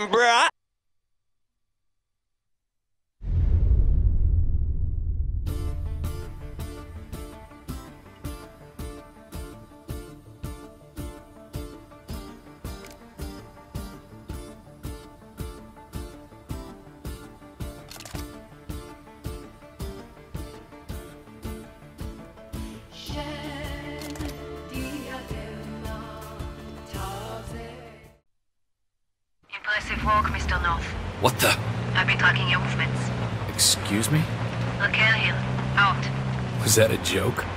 time, bruh. That a joke?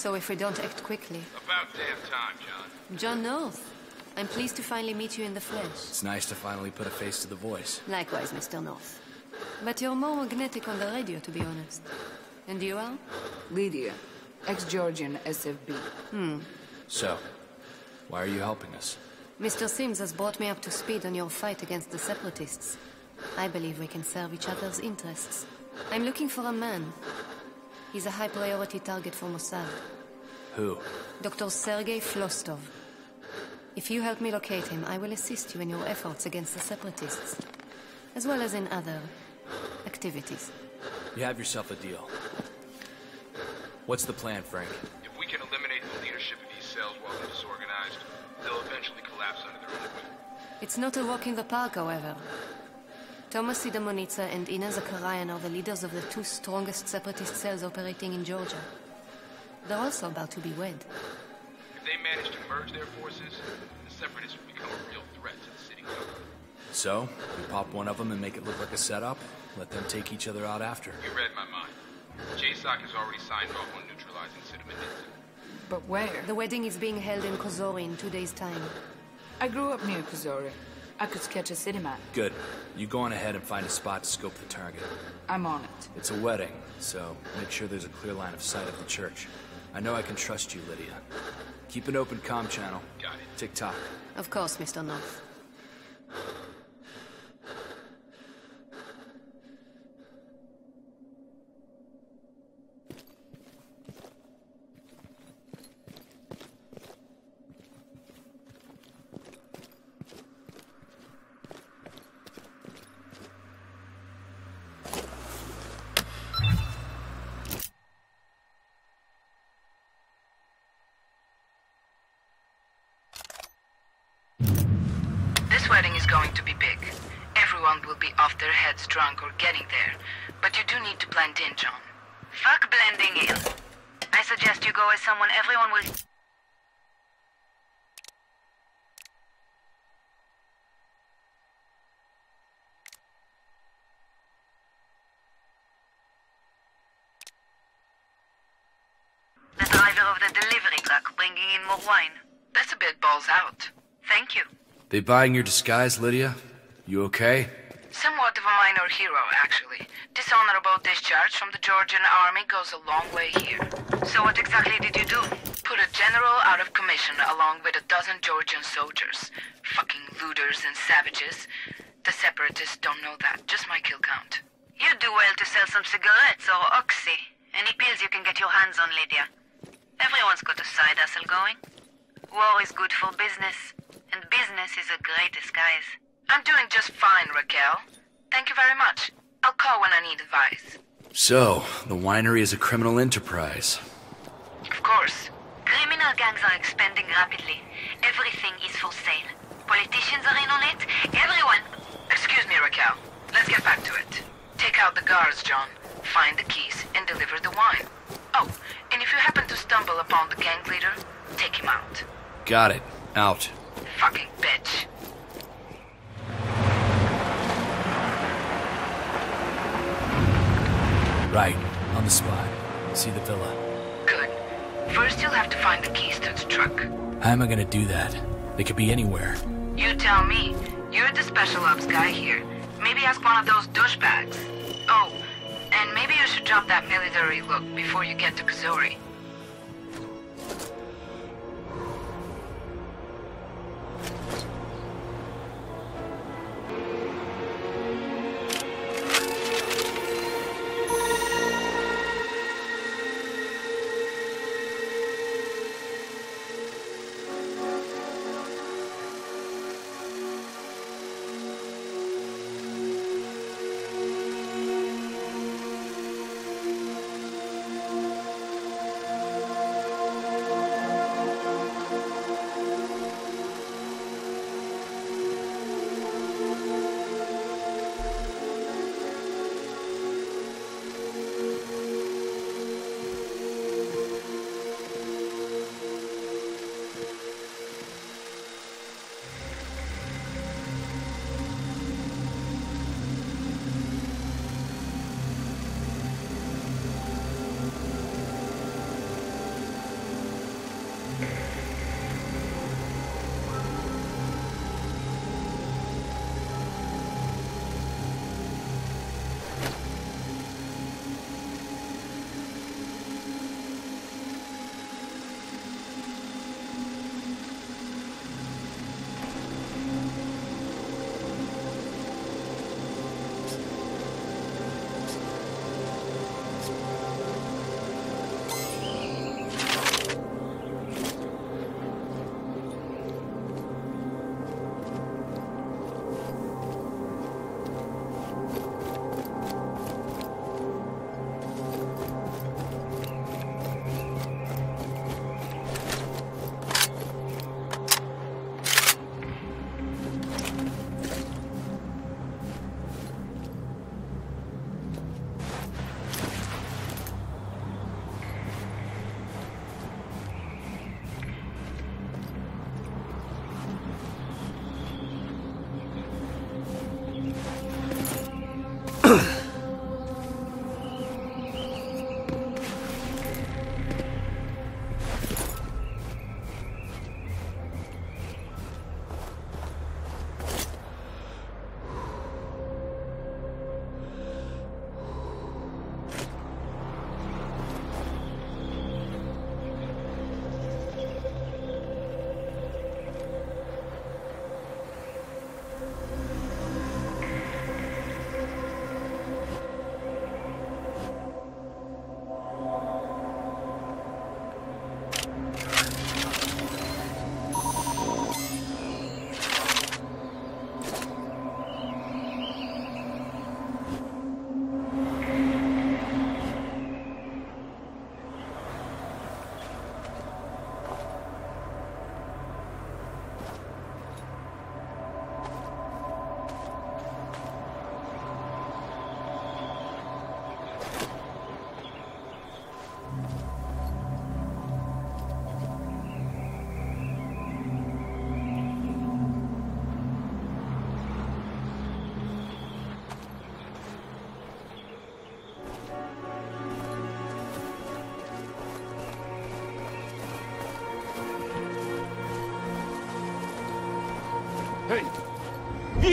So if we don't act quickly. About damn time, John. John North, I'm pleased to finally meet you in the flesh. It's nice to finally put a face to the voice. Likewise, Mr. North. But you're more magnetic on the radio, to be honest. And you are? Lydia, ex-Georgian SFB. Hmm. So, why are you helping us? Mr. Sims has brought me up to speed on your fight against the Separatists. I believe we can serve each other's interests. I'm looking for a man. He's a high priority target for Mossad. Who? Dr. Sergei Flostov. If you help me locate him, I will assist you in your efforts against the Separatists, as well as in other activities. You have yourself a deal. What's the plan, Frank? If we can eliminate the leadership of these cells while they're disorganized, they'll eventually collapse under their own weight. It's not a walk in the park, however. Thomas Sidamonitsa and Ina Zakarayan are the leaders of the two strongest separatist cells operating in Georgia. They're also about to be wed. If they manage to merge their forces, the separatists will become a real threat to the city government. So, we pop one of them and make it look like a setup, let them take each other out after. You read my mind. JSOC has already signed off on neutralizing Sidamanitsa. But where? The wedding is being held in Kozori in two days' time. I grew up near Kuzori. I could sketch a city map. Good. You go on ahead and find a spot to scope the target. I'm on it. It's a wedding, so make sure there's a clear line of sight of the church. I know I can trust you, Lydia. Keep an open comm channel. Got it. Tick tock. Of course, Mr. North. This wedding is going to be big. Everyone will be off their heads drunk or getting there. But you do need to blend in, John. Fuck blending in. I suggest you go as someone everyone will. The driver of the delivery truck bringing in more wine. That's a bit balls out. Thank you. They buying your disguise, Lydia? You okay? Somewhat of a minor hero, actually. Dishonorable discharge from the Georgian army goes a long way here. So what exactly did you do? Put a general out of commission along with a dozen Georgian soldiers. Fucking looters and savages. The separatists don't know that, just my kill count. You'd do well to sell some cigarettes or oxy. Any pills you can get your hands on, Lydia. Everyone's got a side hustle going. War is good for business, and business is a great disguise. I'm doing just fine, Raquel. Thank you very much. I'll call when I need advice. So, the winery is a criminal enterprise. Of course. Criminal gangs are expanding rapidly. Everything is for sale. Politicians are in on it. Everyone. Excuse me, Raquel. Let's get back to it. Take out the guards, John. Find the keys and deliver the wine. Oh, and if you happen to stumble upon the gang leader, take him out. Got it. Out. Fucking bitch. Right. On the spot. See the villa. Good. First, you'll have to find the keys to the truck. How am I gonna do that? They could be anywhere. You tell me. You're the special ops guy here. Maybe ask one of those douchebags. Oh, and maybe you should drop that military look before you get to Kazuri.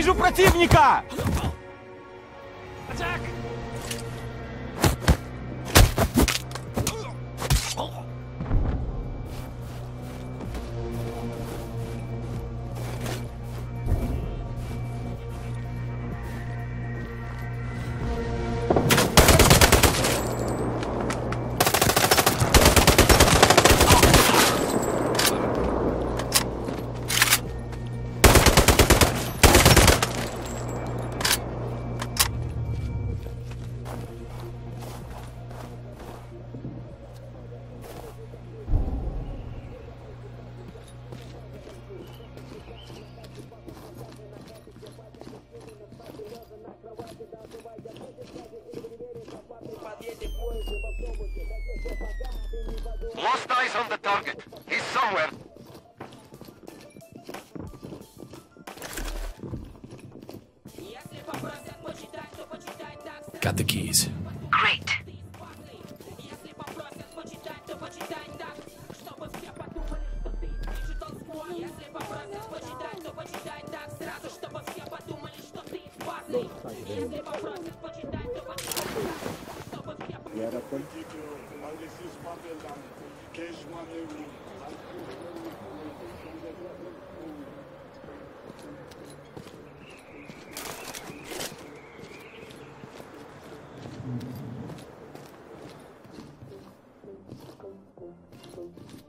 Вижу противника!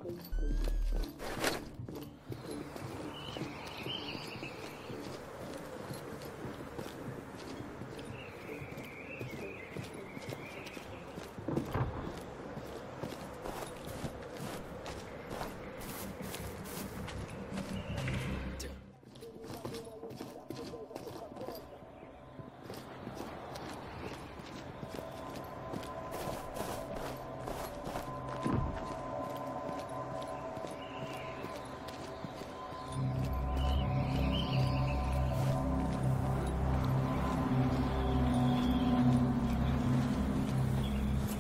Lost eyes on the target. He's somewhere. Got the keys. Great.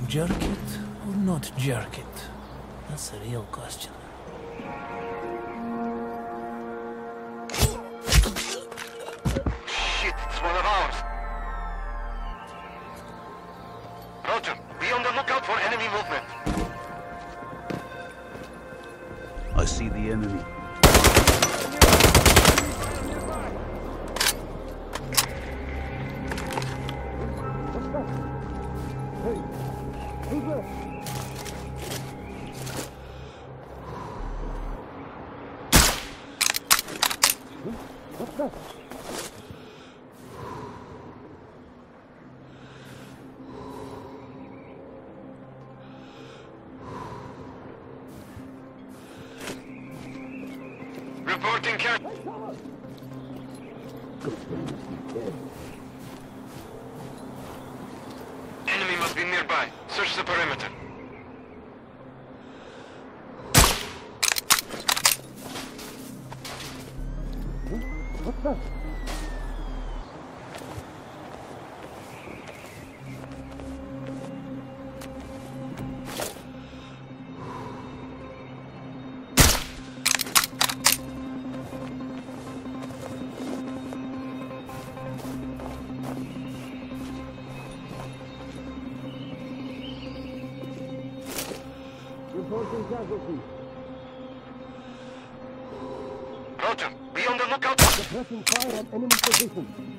Jerk it or not jerk it? That's a real question. Reporting camp. Enemy must be nearby. Search the perimeter. Roger, be on the lookout. Pressing fire at enemy position.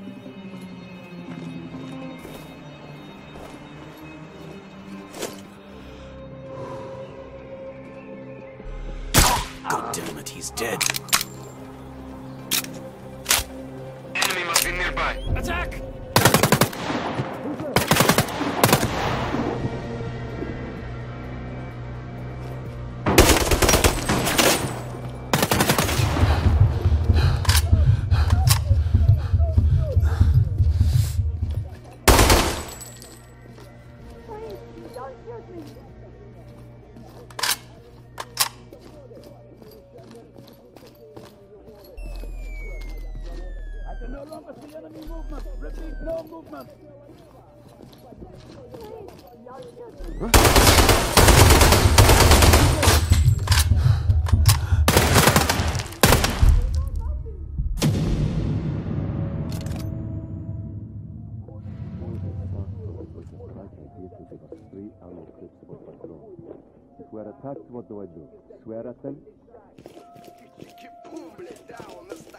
Swear at them?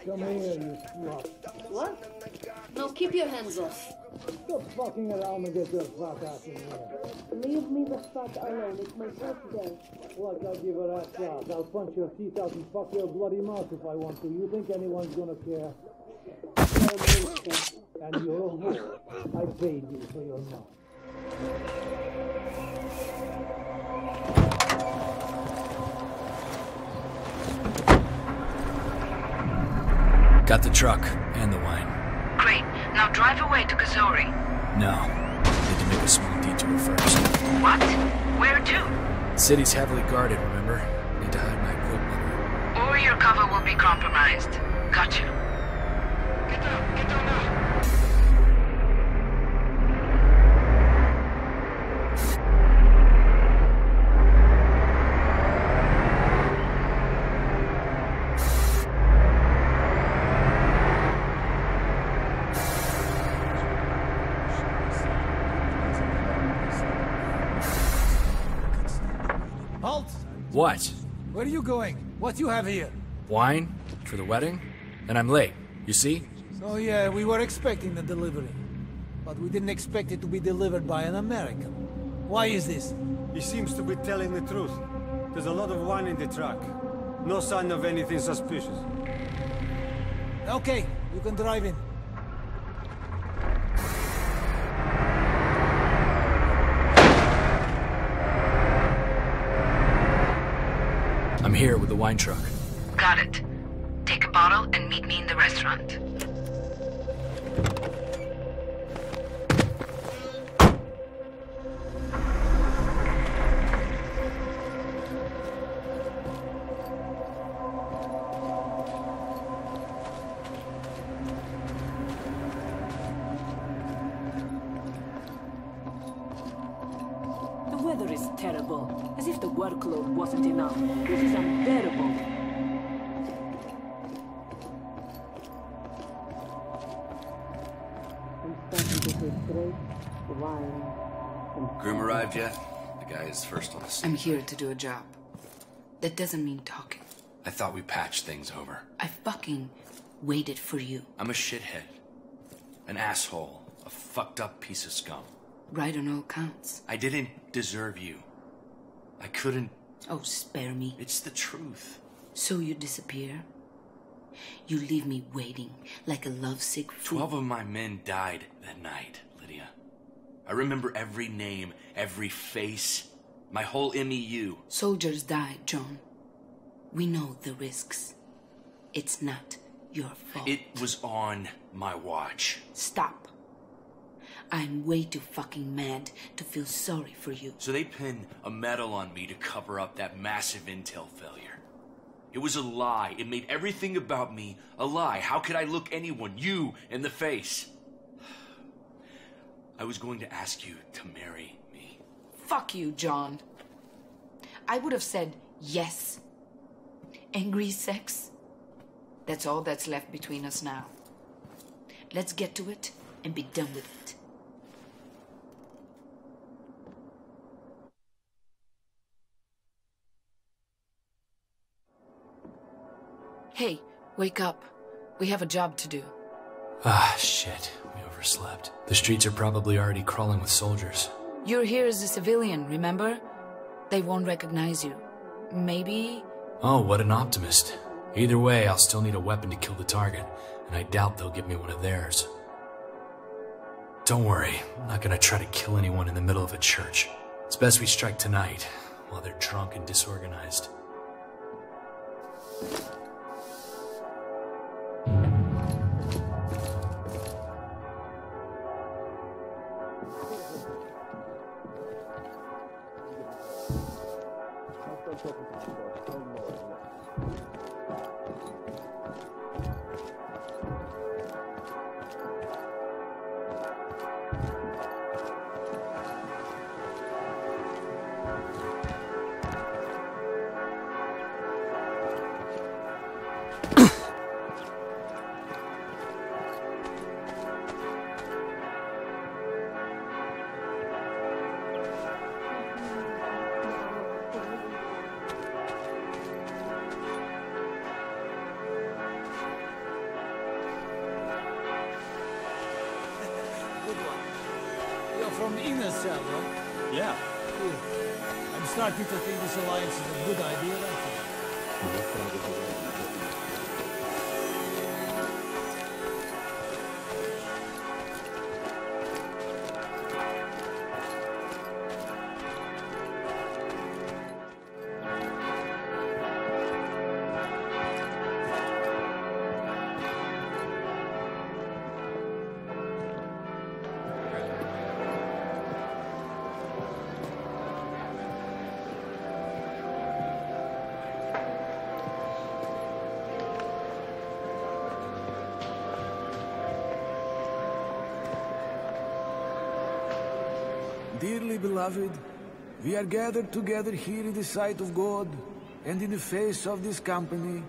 Come here, you slut. What? No, keep your hands off. Stop fucking around and get your fuck out in here. Leave me the fuck alone. It's my birthday. What, I'll give her a shot. I'll punch your teeth out and fuck your bloody mouth if I want to. You think anyone's gonna care? And you're a whore. I paid you for your mouth. Got the truck and the wine. Great. Now drive away to Kazori. No. Need to make a small detour first. What? Where to? city's heavily guarded, remember? Need to hide my equipment. Or your cover will be compromised. Gotcha. Get down, get down now. What? Where are you going? What do you have here? Wine? For the wedding? And I'm late. You see? So yeah, we were expecting the delivery. But we didn't expect it to be delivered by an American. Why is this? He seems to be telling the truth. There's a lot of wine in the truck. No sign of anything suspicious. Okay, you can drive in. Here with the wine truck. Got it. Take a bottle and meet me in the restaurant. Is terrible. As if the workload wasn't enough. This is unbearable. I'm starting to taste grape, wine, Groom arrived yet? The guy is first on the scene. I'm here to do a job. That doesn't mean talking. I thought we patched things over. I fucking waited for you. I'm a shithead. An asshole. A fucked up piece of scum. Right on all counts. I didn't deserve you. I couldn't. Oh, spare me. It's the truth. So you disappear? You leave me waiting like a lovesick fool. Twelve of my men died that night, Lydia. I remember every name, every face, my whole MEU. Soldiers die, John. We know the risks. It's not your fault. It was on my watch. Stop. I'm way too fucking mad to feel sorry for you. So they pinned a medal on me to cover up that massive intel failure. It was a lie. It made everything about me a lie. How could I look anyone, you, in the face? I was going to ask you to marry me. Fuck you, John. I would have said yes. Angry sex? That's all that's left between us now. Let's get to it and be done with it. Hey, wake up. We have a job to do. Ah, shit. We overslept. The streets are probably already crawling with soldiers. You're here as a civilian, remember? They won't recognize you. Maybe. Oh, what an optimist. Either way, I'll still need a weapon to kill the target, and I doubt they'll give me one of theirs. Don't worry, I'm not gonna try to kill anyone in the middle of a church. It's best we strike tonight, while they're drunk and disorganized. From Cell, huh? Yeah. Cool. I'm starting to think this alliance is a good idea, beloved, we are gathered together here in the sight of God and in the face of this company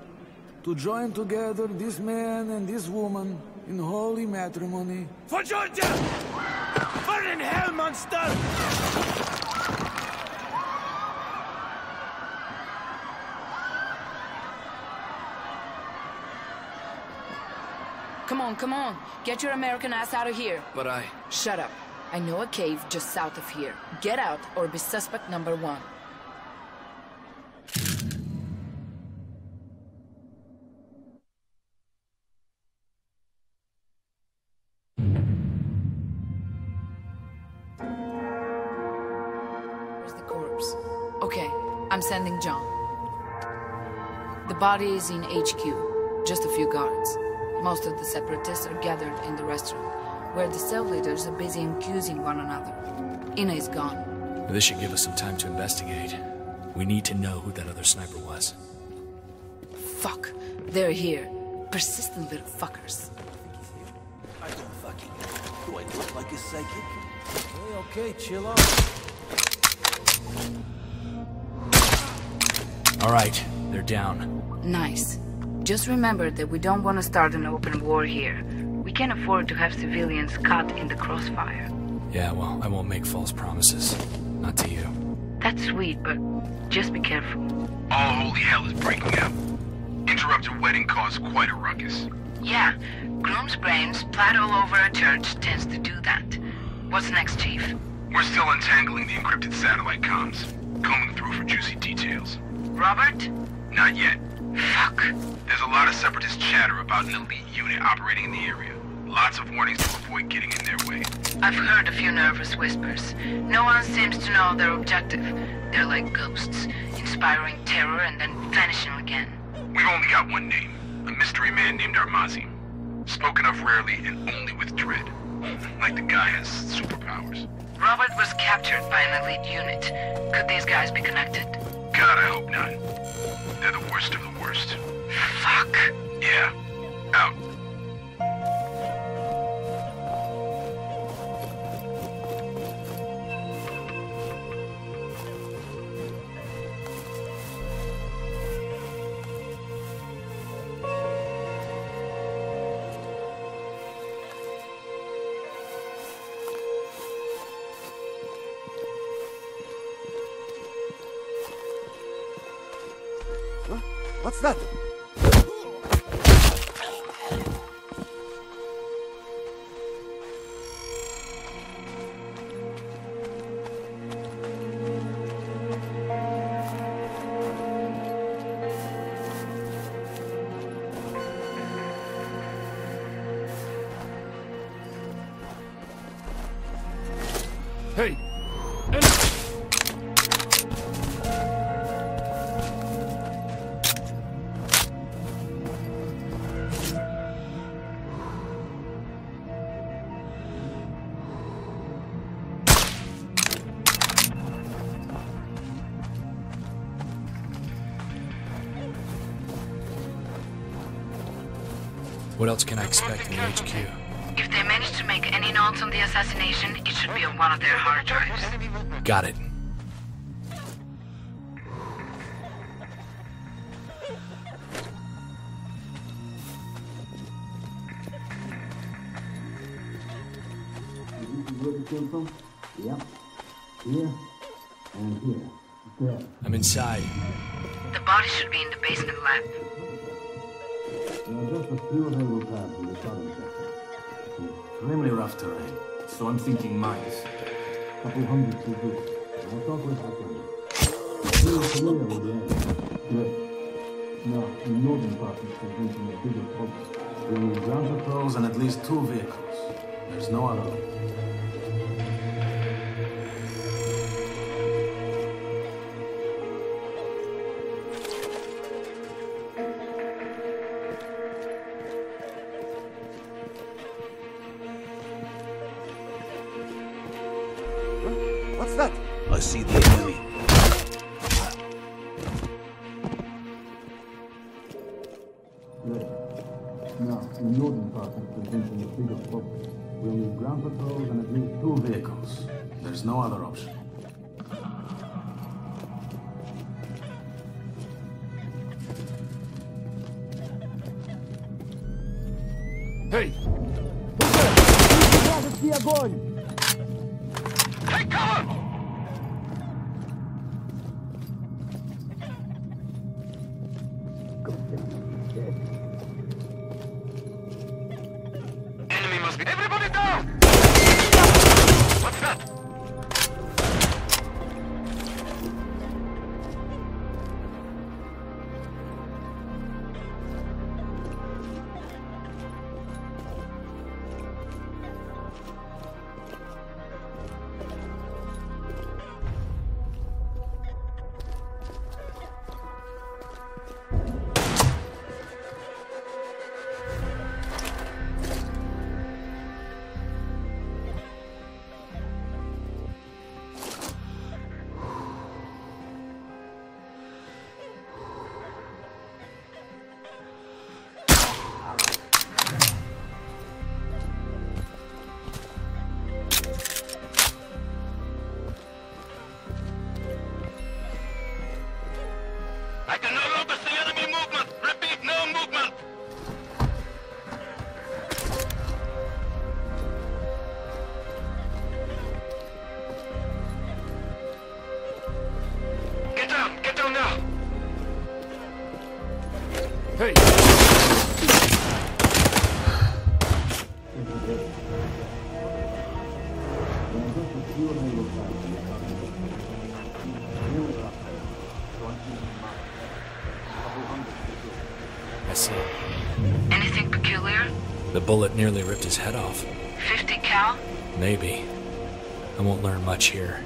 to join together this man and this woman in holy matrimony. For Georgia! Burn in hell, monster! Come on, come on. Get your American ass out of here. But I... Shut up. I know a cave just south of here. Get out or be suspect number one. Where's the corpse? Okay, I'm sending John. The body is in HQ. Just a few guards. Most of the separatists are gathered in the restaurant, where the cell leaders are busy accusing one another. Ina is gone. This should give us some time to investigate. We need to know who that other sniper was. Fuck. They're here. Persistent little fuckers. I don't fucking know. Do I look like a psychic? Hey, okay, chill out. All right, they're down. Nice. Just remember that we don't want to start an open war here. We can't afford to have civilians caught in the crossfire. Yeah, well, I won't make false promises. Not to you. That's sweet, but just be careful. All holy hell is breaking out. Interrupted wedding caused quite a ruckus. Yeah, groom's brains splat all over a church tends to do that. What's next, Chief? We're still untangling the encrypted satellite comms. Combing through for juicy details. Robert? Not yet. Fuck. There's a lot of separatist chatter about an elite unit operating in the area. Lots of warnings to avoid getting in their way. I've heard a few nervous whispers. No one seems to know their objective. They're like ghosts, inspiring terror and then vanishing again. We've only got one name. A mystery man named Armazi. Spoken of rarely and only with dread. Like the guy has superpowers. Robert was captured by an elite unit. Could these guys be connected? God, I hope not. They're the worst of the worst. Fuck. Yeah. Out. Hey! What else can I expect in HQ? If they manage to make any notes on the assassination, it should be on one of their hard drives. Got it. Where it? Yep. Here and here. There. I'm inside. The body should be in the basement lab. There are just a few available paths in the southern section. Extremely terrain, so I'm thinking mines. Couple hundred to do. I'll talk with Hakon. You're familiar with the area. Great. Now, the northern part is presenting a bigger problem. We need ground patrols and at least two vehicles. There's no other way. I see the enemy. Now, the northern part of the region, the fleet problem. We'll need ground patrols and at least two vehicles. There's no other option. Hey! Who's there? Who's the bullet nearly ripped his head off. 50 cal? Maybe. I won't learn much here.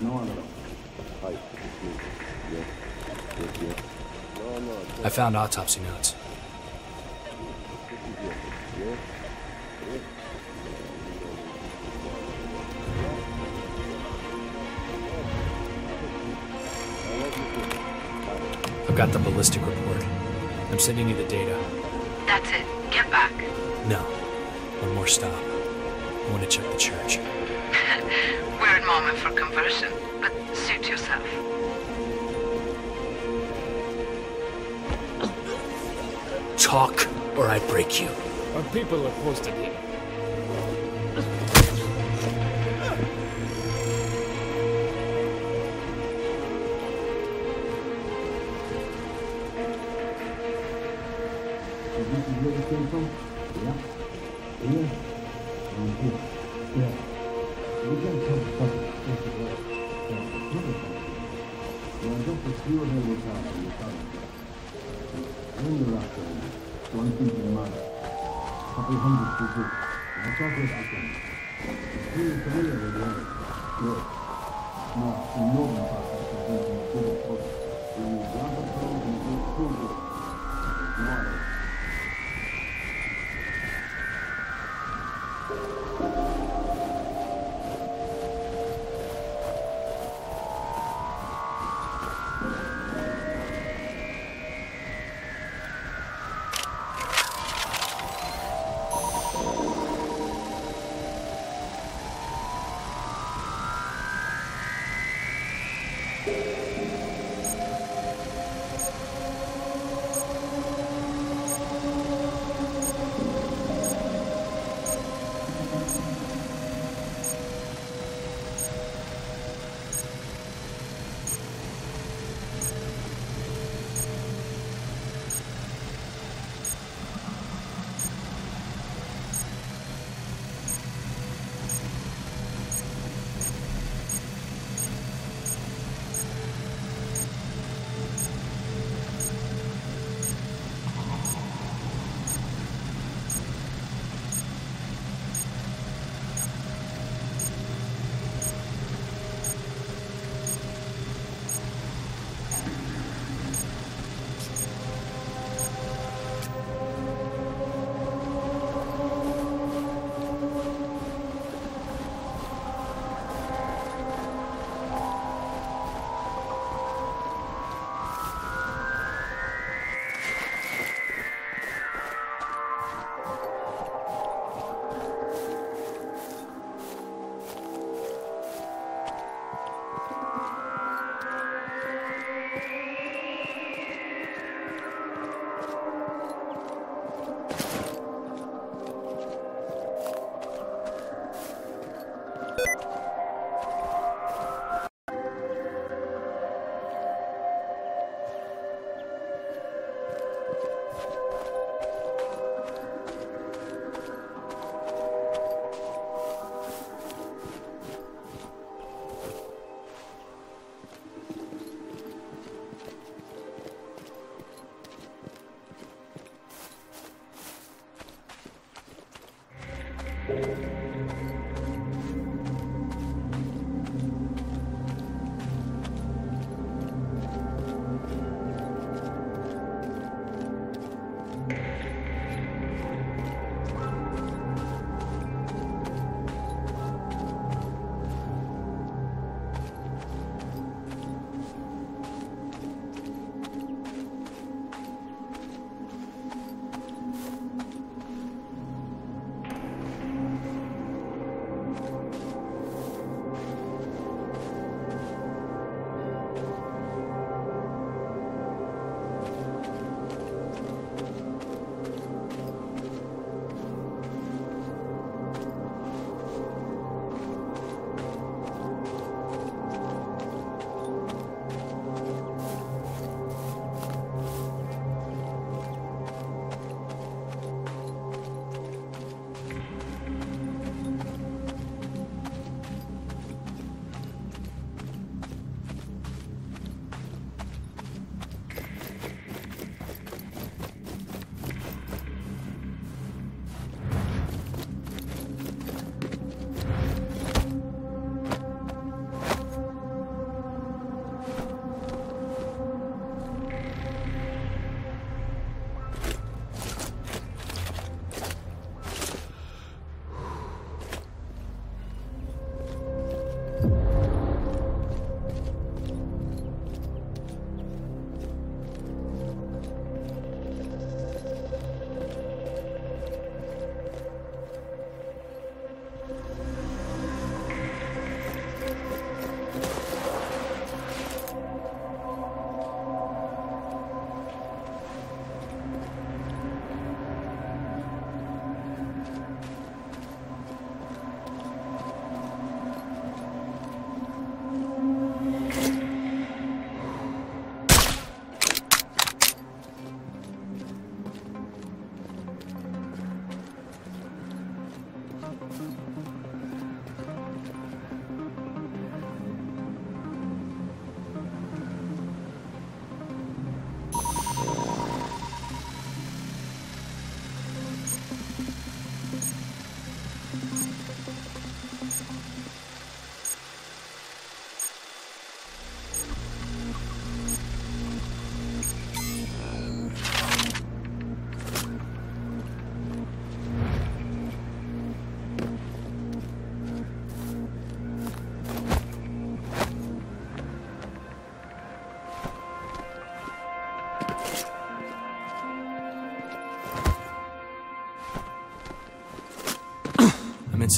No other option. I found autopsy notes. I've got the ballistic report. I'm sending you the data. Stop. I want to check the church. Weird moment for conversion, but suit yourself. Talk, or I break you. Our people are posted here.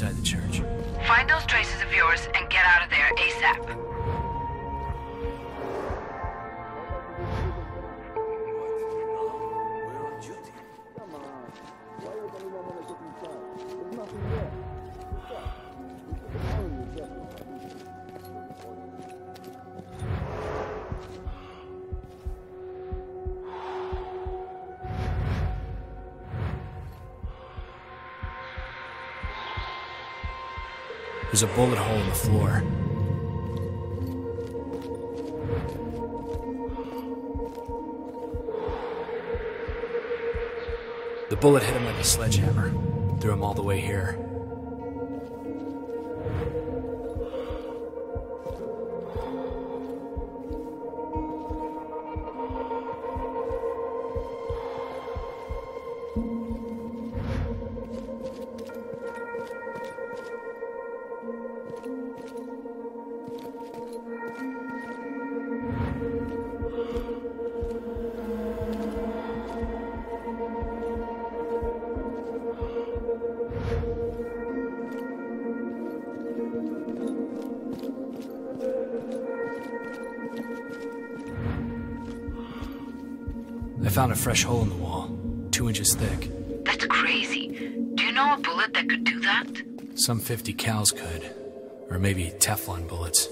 Inside the church. Find those traces of yours and get out of there ASAP. There's a bullet hole in the floor. The bullet hit him like a sledgehammer, threw him all the way here. Found a fresh hole in the wall, two inches thick. That's crazy. Do you know a bullet that could do that? Some 50 cals could. Or maybe Teflon bullets.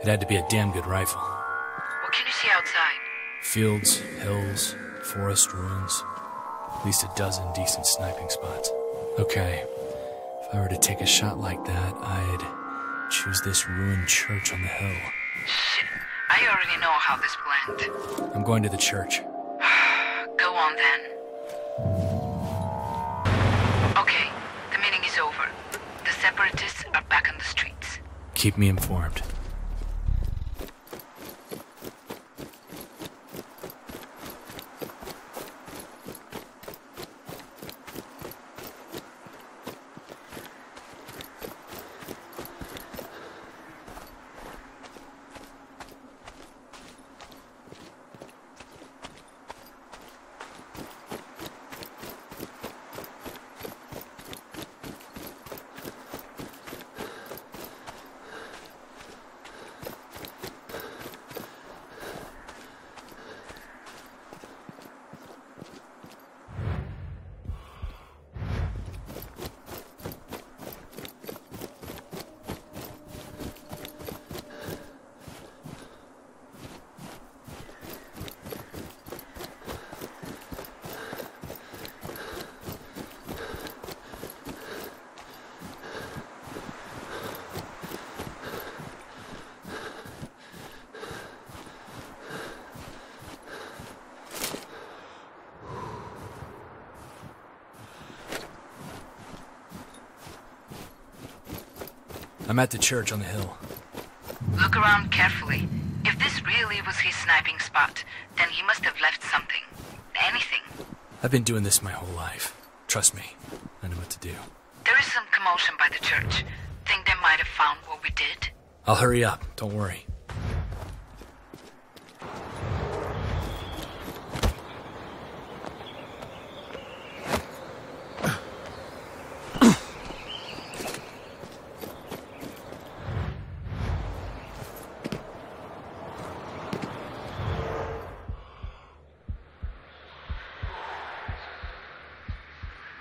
It had to be a damn good rifle. What can you see outside? Fields, hills, forest ruins. At least a dozen decent sniping spots. Okay, if I were to take a shot like that, I'd choose this ruined church on the hill. Shit. I already know how this planned. I'm going to the church. Keep me informed. I'm at the church on the hill. Look around carefully. If this really was his sniping spot, then he must have left something. Anything. I've been doing this my whole life. Trust me, I know what to do. There is some commotion by the church. Think they might have found what we did? I'll hurry up, don't worry.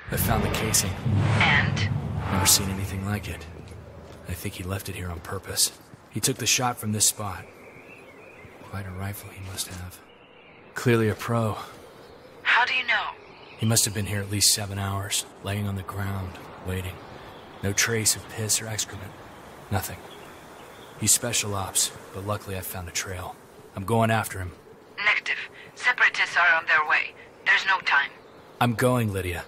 I found the casing. And? Never seen anything like it. I think he left it here on purpose. He took the shot from this spot. Quite a rifle he must have. Clearly a pro. How do you know? He must have been here at least seven hours, laying on the ground, waiting. No trace of piss or excrement. Nothing. He's special ops, but luckily I found a trail. I'm going after him. Negative. Separatists are on their way. There's no time. I'm going, Lydia.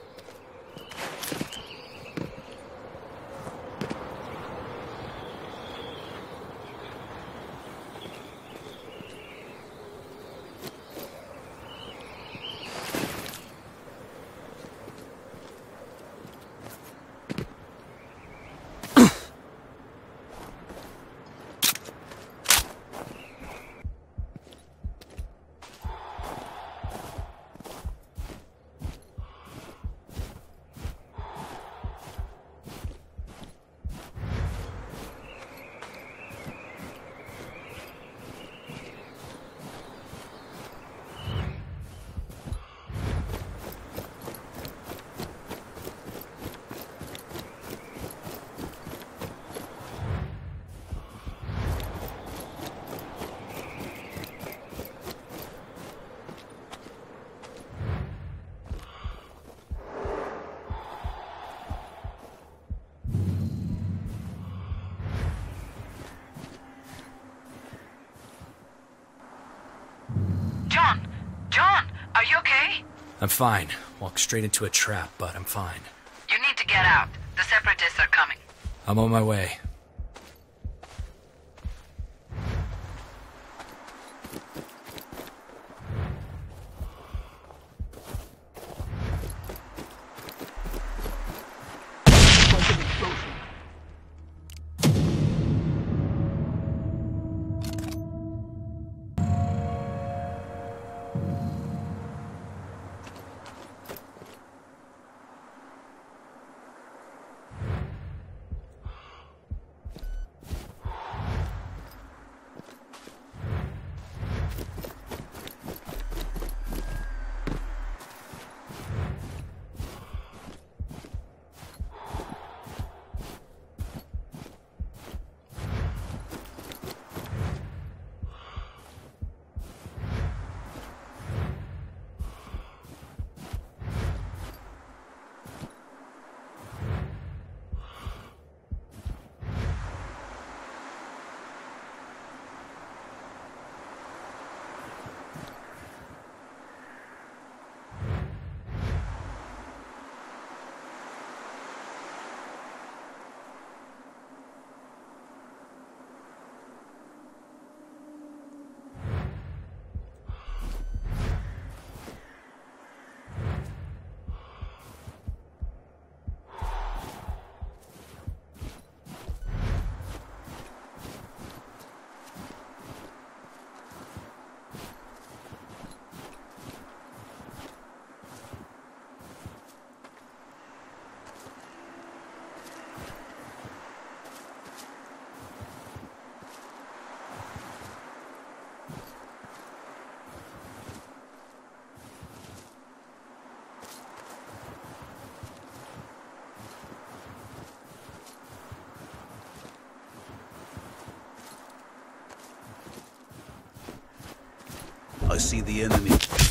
I'm fine. Walked straight into a trap, but I'm fine. You need to get out. The Separatists are coming. I'm on my way. I see the enemy.